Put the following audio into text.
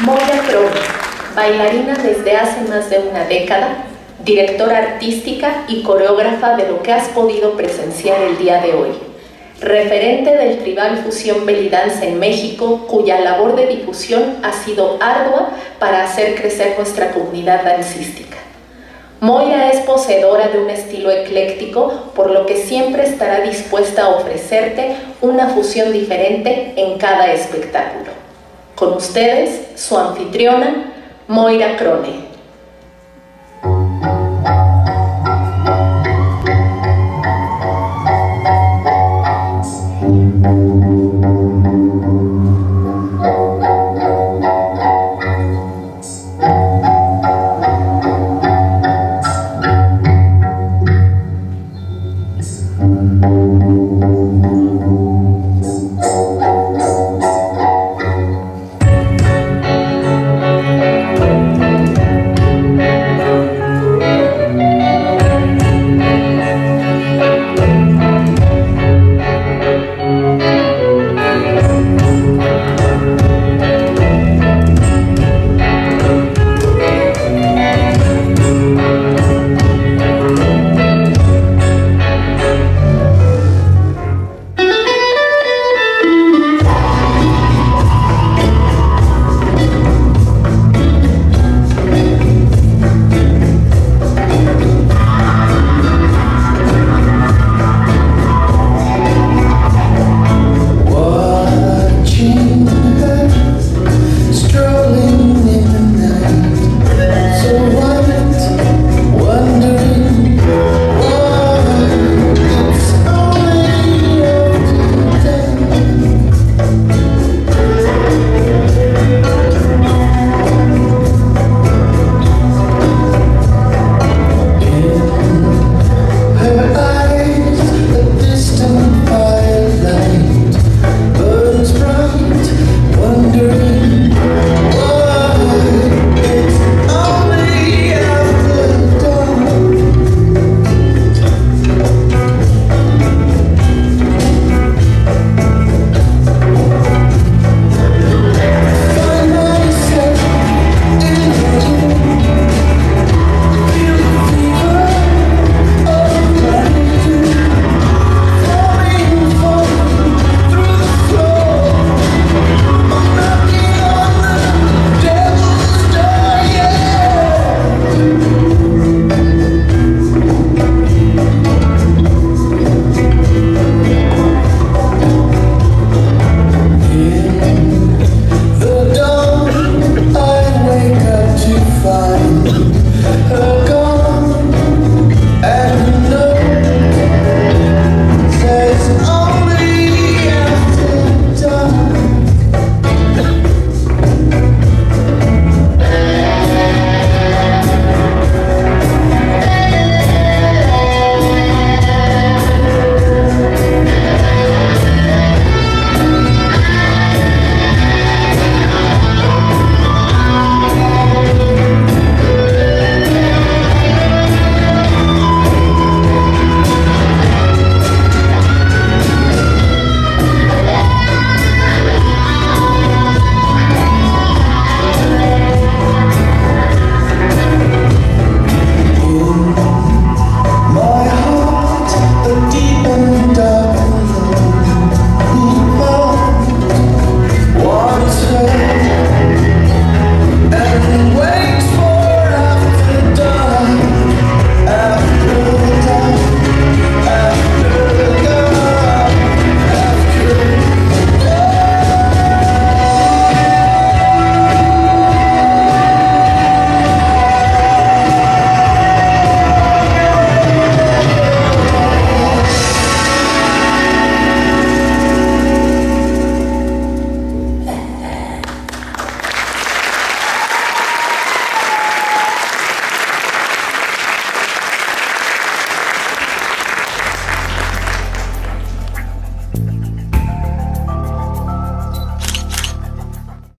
Moira Crone, bailarina desde hace más de una década, directora artística y coreógrafa de lo que has podido presenciar el día de hoy. Referente del Tribal Fusión Belidanza en México, cuya labor de difusión ha sido ardua para hacer crecer nuestra comunidad dancística. Moira es poseedora de un estilo ecléctico, por lo que siempre estará dispuesta a ofrecerte una fusión diferente en cada espectáculo. Con ustedes, su anfitriona, Moira Crone.